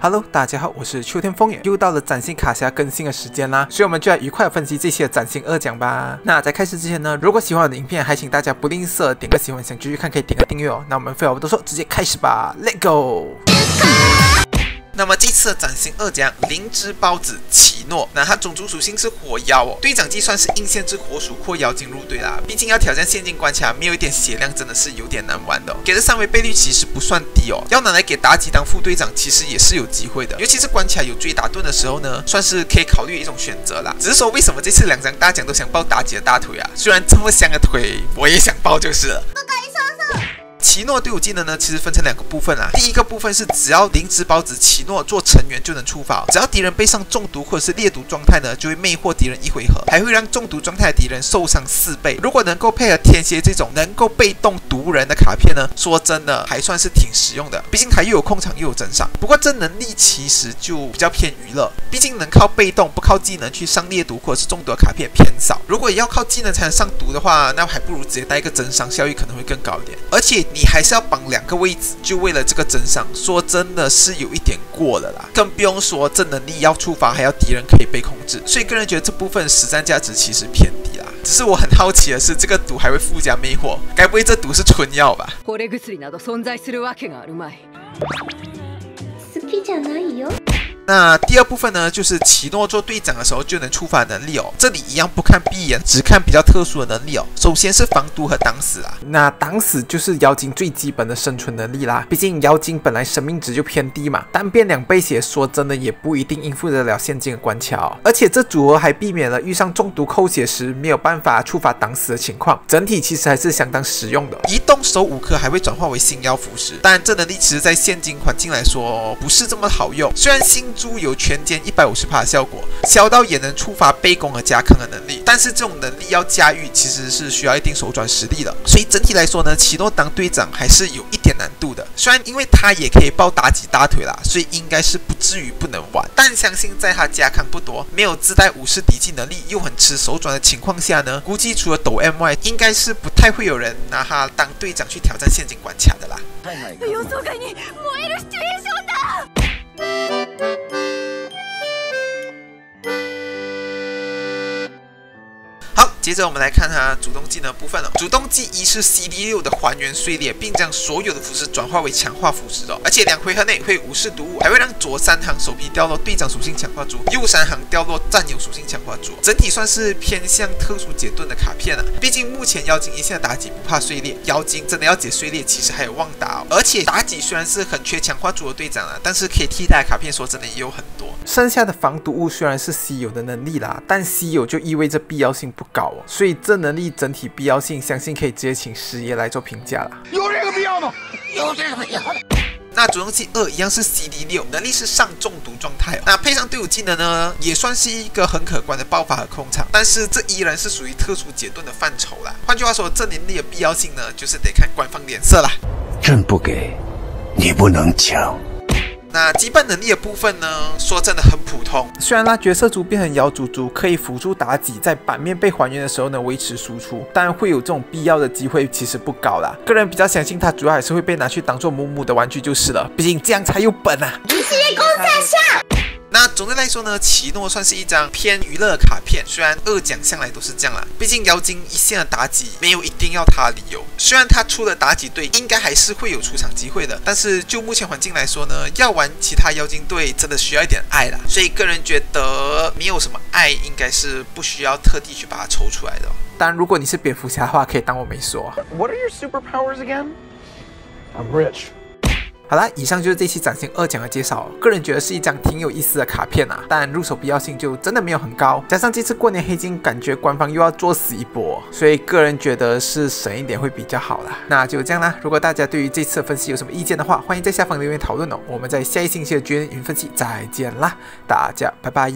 Hello，大家好，我是秋天风眼，又到了崭新卡匣更新的时间啦，所以我们就来愉快分析这期的崭新二奖吧。那在开始之前呢，如果喜欢我的影片，还请大家不吝啬点个喜欢，想继续看可以点个订阅哦。那我们废话不多说，直接开始吧，Let go。那么这次的崭新二将灵芝孢子奇诺，那它种族属性是火妖哦，队长计算是硬限制火属或妖精入队啦。毕竟要挑战陷境关卡，没有一点血量真的是有点难玩的。给的三维倍率其实不算低哦，要拿来给妲己当副队长，其实也是有机会的。尤其是关卡有追打盾的时候呢，算是可以考虑一种选择啦。只是说为什么这次两张大奖都想抱妲己的大腿啊？虽然这么香的腿，我也想抱就是了。奇诺队伍技能呢，其实分成两个部分啊。第一个部分是只要灵芝孢子奇诺做成员就能触发，只要敌人背上中毒或者是烈毒状态呢，就会魅惑敌人一回合，还会让中毒状态的敌人受伤四倍。如果能够配合天蝎这种能够被动毒人的卡片呢，说真的还算是挺实用的。毕竟它又有控场又有增伤。不过这能力其实就比较偏娱乐，毕竟能靠被动不靠技能去上烈毒或者是中毒的卡片偏少。如果要靠技能才能上毒的话，那还不如直接带一个增伤，效益可能会更高一点。而且你还是要绑两个位置，就为了这个增伤，说真的是有一点过了啦。更不用说这能力要触发，还要敌人可以被控制，所以个人觉得这部分实战价值其实偏低啦。只是我很好奇的是，这个毒还会附加魅惑，该不会这毒是春药吧？惚れ薬など存在するわけがあるまい。好きじゃないよ。 那第二部分呢，就是奇诺做队长的时候就能触发能力哦。这里一样不看闭眼，只看比较特殊的能力哦。首先是防毒和挡死啊。那挡死就是妖精最基本的生存能力啦。毕竟妖精本来生命值就偏低嘛，单变两倍血，说真的也不一定应付得了现今的关卡哦。而且这组合还避免了遇上中毒扣血时没有办法触发挡死的情况。整体其实还是相当实用的。移动手五颗还会转化为星妖腐蚀，但这能力其实在现今环境来说不是这么好用。虽然星珠有全歼一百五十帕的效果，小刀也能触发背攻和加坑的能力，但是这种能力要驾驭其实是需要一定手转实力的。所以整体来说呢，奇诺当队长还是有一点难度的。虽然因为他也可以抱妲己大腿啦，所以应该是不至于不能玩。但相信在他加坑不多，没有自带武士敌技能力，又很吃手转的情况下呢，估计除了抖 M 外，应该是不太会有人拿他当队长去挑战陷阱关卡的啦。予想外に燃えるシチュエーションだ。 接着我们来看它主动技能部分了。主动技一是 CD 六的还原碎裂，并将所有的腐蚀转化为强化腐蚀哦，而且两回合内会无视毒物，还会让左三行手臂掉落队长属性强化珠，右三行掉落战友属性强化珠。整体算是偏向特殊解盾的卡片啊。毕竟目前妖精一线的妲己不怕碎裂，妖精真的要解碎裂，其实还有旺达哦。而且妲己虽然是很缺强化珠的队长啊，但是可以替代卡片，说真的也有很多。剩下的防毒物虽然是稀有的能力啦，但稀有就意味着必要性不高哦，所以这能力整体必要性，相信可以直接请师爷来做评价啦。有这个必要吗？有这个必要吗？那主动技二一样是 CD 六，能力是上中毒状态、哦。那配上队伍技能呢，也算是一个很可观的爆发和控场，但是这依然是属于特殊解盾的范畴啦。换句话说，这能力的必要性呢，就是得看官方脸色啦。朕不给，你不能抢。那羁绊能力的部分呢，说真的很普通。虽然拉角色族变成瑶族族可以辅助妲己在版面被还原的时候呢维持输出，但会有这种必要的机会其实不高啦。个人比较相信它主要还是会被拿去当做母母的玩具就是了，毕竟这样才有本啊。那总的来说呢，奇诺算是一张偏娱乐卡片，虽然二奖向来都是这样啦，毕竟妖精一线的妲己没有一定要他的理由。虽然他出了妲己队，应该还是会有出场机会的，但是就目前环境来说呢，要玩其他妖精队真的需要一点爱啦。所以个人觉得没有什么爱，应该是不需要特地去把它抽出来的。当然，如果你是蝙蝠侠的话，可以当我没说。What are your superpowers again? I'm rich. 好啦，以上就是这期崭新二奖的介绍。个人觉得是一张挺有意思的卡片啊，但入手必要性就真的没有很高。加上这次过年黑金，感觉官方又要作死一波，所以个人觉得是省一点会比较好啦。那就这样啦。如果大家对于这次分析有什么意见的话，欢迎在下方留言讨论哦。我们在下一星期的绝缘云分析再见啦，大家拜拜。